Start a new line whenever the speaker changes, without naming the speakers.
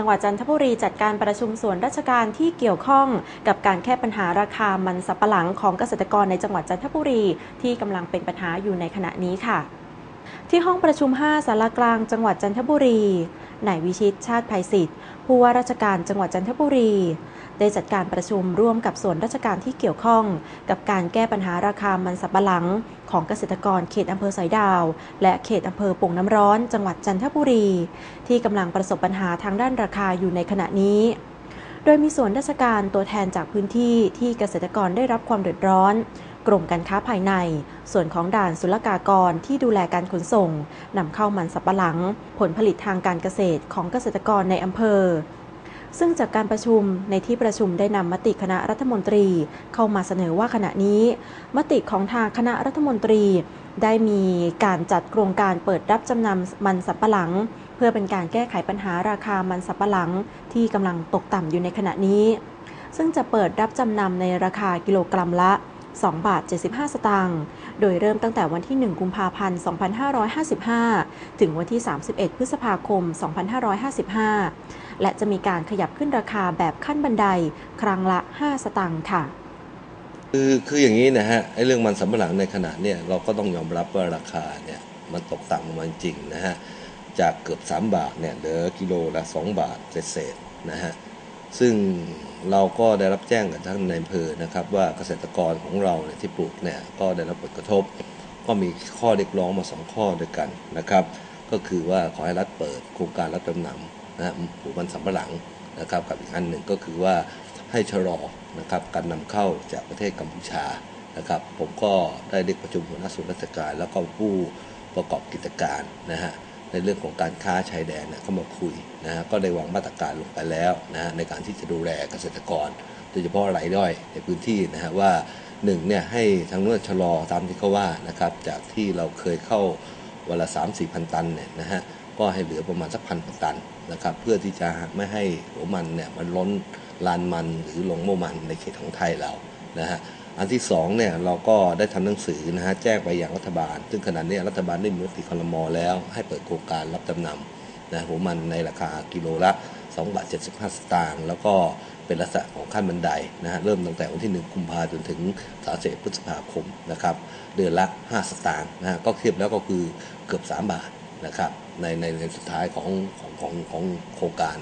จังหวัดจันทบุรีจัดการประชุมส่วนราชการที่เกี่ยวข้องกับการแก้ปัญหาราคามันสับปะหลังของเกษตรกรในจังหวัดจันทบุรี ที่กำลังเป็นปัญหาอยู่ในขณะนี้ค่ะ ที่ห้องประชุม 5สารกลาง จังหวัดจันทบุรีนายวิชิตชาติภัยศิษฐ์ผู้ว่าราชการจังหวัดจันทบุรี ได้จัดการประชุมร่วมกับส่วนราชการที่เกี่ยวข้อง กับการแก้ปัญหาราคามันสับปะหลัง ของเกษตรกรเขตอำเภอสอยดาว และเขตอำเภอป่งน้ำร้อน จังหวัดจันทบุรี ที่กำลังประสบปัญหาทางด้านราคาอยู่ในขณะนี้โดยมีส่วนราชการตัวแทนจากพื้นที่ที่เกษตรกรได้รับความเดือดร้อน กรมการค้าภายใน ส่วนของด่านศุลกากรที่ดูแลการขนส่งนำเข้ามันสับปะหลัง ผลผลิตทางการเกษตรของเกษตรกรในอำเภอ ซึ่งจากการประชุมในที่ประชุมได้นำมติคณะรัฐมนตรีเข้ามาเสนอว่าขณะนี้ มติของทางคณะรัฐมนตรี ได้มีการจัดโครงการเปิดรับจำนำมันสับปะหลัง เพื่อเป็นการแก้ไขปัญหาราคามันสับปะหลัง ที่กำลังตกต่ำอยู่ในขณะนี้ ซึ่งจะเปิดรับจำนำในราคากิโลกรัมละ2บาท 75 สตางค์ โดยเริ่มตั้งแต่วันที่ 1 กุมภาพันธ์ 2555 ถึงวันที่ 31 พฤษภาคม 2555 และจะมีการขยับขึ้นราคาแบบขั้นบันได ครั้งละ 5 สตางค์ค่ะ
คือคืออย่างนี้นะฮะไอ้เรื่องมันสำปะหลังในขณะเนี่ยเราก็ต้องยอมรับว่าราคาเนี่ยมันตกต่ำลงมาจริงนะฮะจากเกือบ 3 บาทเนี่ยเหลือกิโลละ 2 บาทเศษๆนะฮะซึ่งเราก็ได้รับแจ้งกับท่านในอำเภอนะครับ ว่าเกษตรกรของเราเนี่ยที่ปลูกเนี่ยก็ได้รับผลกระทบ ก็มีข้อเรียกร้องมา 2 ข้อด้วยกันนะครับ ก็คือว่าขอให้รัฐเปิดโครงการรับจำนำ นะฮะปลูกมันสำปะหลังนะครับกับอีกอันหนึ่งก็คือว่าให้ชะลอนะครับการนำเข้าจากประเทศกัมพูชานะครับ ผมก็ได้เรียกประชุมหัวหน้าส่วนราชการ แล้วก็ผู้ประกอบกิจการนะฮะในเรื่องของการค้าชายแดนเนี่ยเข้ามาคุยนะฮะก็ได้วางมาตรการลงไปแล้วนะฮะในการที่จะดูแลเกษตรกรโดยเฉพาะรายย่อยในพื้นที่นะฮะว่าหนึ่งเนี่ยให้ทางนู้นชะลอตามที่เขาว่านะครับจากที่เราเคยเข้าวันละ3 4พันตันเนี่ยนะฮะ ก็ให้เหลือประมาณสักพันกว่าตันนะครับ เพื่อที่จะไม่ให้หัวมันเนี่ยมันล้นลานมันหรือหลงโมมันในเขตของไทยเรานะฮะอันที่สองเนี่ยเราก็ได้ทำหนังสือนะฮะแจ้งไปอย่างรัฐบาล ซึ่งขณะนี้รัฐบาลได้มีมติคอรมอแล้ว ให้เปิดโครงการรับจำนำนะหัวมันในราคากิโลละ2บาท75 สตางค์แล้วก็เป็นลักษณะของขั้นบันไดนะฮะเริ่มตั้งแต่วันที่ 1 กุมภาจนถึง31พฤษภาคมนะครับเดือนละ 5 สตางค์นะฮะก็เทียบแล้วก็คือเกือบ 3 บาท นะครับในในในสุดท้ายของของของของโครงการ